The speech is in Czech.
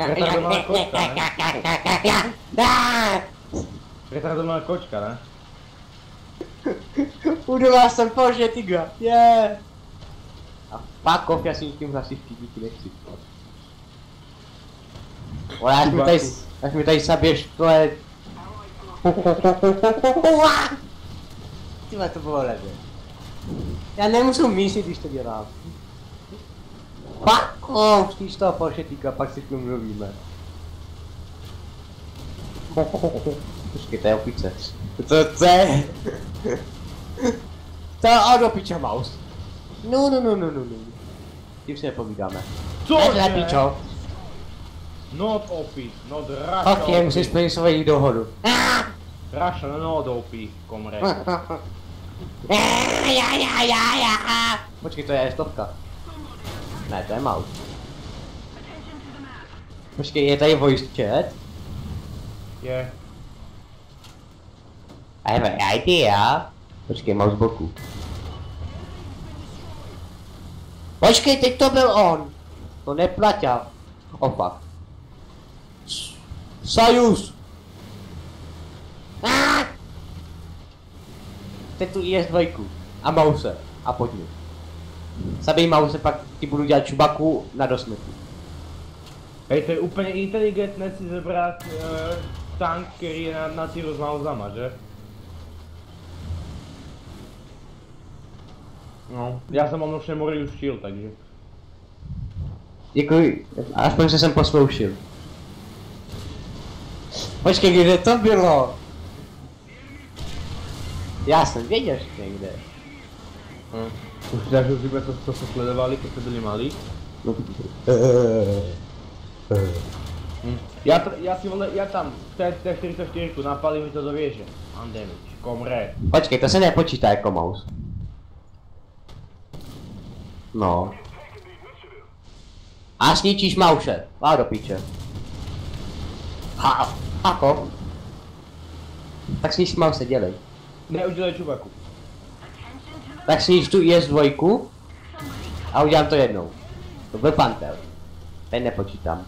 Retardovaná kočka, ne? Retardovaná kočka, ne? Udělal jsem to, že ty ga. Je. A fuck off, já si tím hlasivky díky nechci. Ale až mi tady, až mi tady saběš, to je... Tyhle to bylo lepě. Já nemusím myslet, když to dělám. Fuck off, když toho pošetíka, pak si k tomu mluvíme. Počkej, to je opice. Co to je? To je od opiče mouse. No, no, no, no, no, no. Tím si nepovídáme. Cože? Ne, pičo. Not opis, not Russia Ok, musíš splnit svoji dohodu. Russia not opis, komre. Ja, ja, ja, ja. Počkej, to je stovka. Ne, to je mouse. Počkej, je tady voice chat? Je. I have an idea. Počkej, mouse boku. Počkej, teď to byl on. To neplatil. Fuck. S- Sajus! Ah! Teď tu IS-2 a mouse. A mi. Zabij mouse, pak ti budu dělat čubaku na dosmrti. Hej, to je úplně inteligentné si zebrat uh, tank, který je na, na týru s mauzama, že? No, já jsem mám nošně Morius Shield, takže. Děkuji, aspoň se jsem posloušil. Počkej, kde to bylo? Já jsem věděl, že někde. Hm. Už dáš už vůbec, co, co se sledovali, když jste byli malí? No, Hm. Já, to, já si vole, já tam, v té, té 44 napali mi to do věže. Mám damage, komre. Počkej, to se nepočítá jako mouse. No. A sničíš mauše. Má do píče. Ha, ako? Tak sníž mouse, dělej. Neudělej čubaku. Tak sníž tu IS dvojku a udělám to jednou. To byl pantel. Ten nepočítám.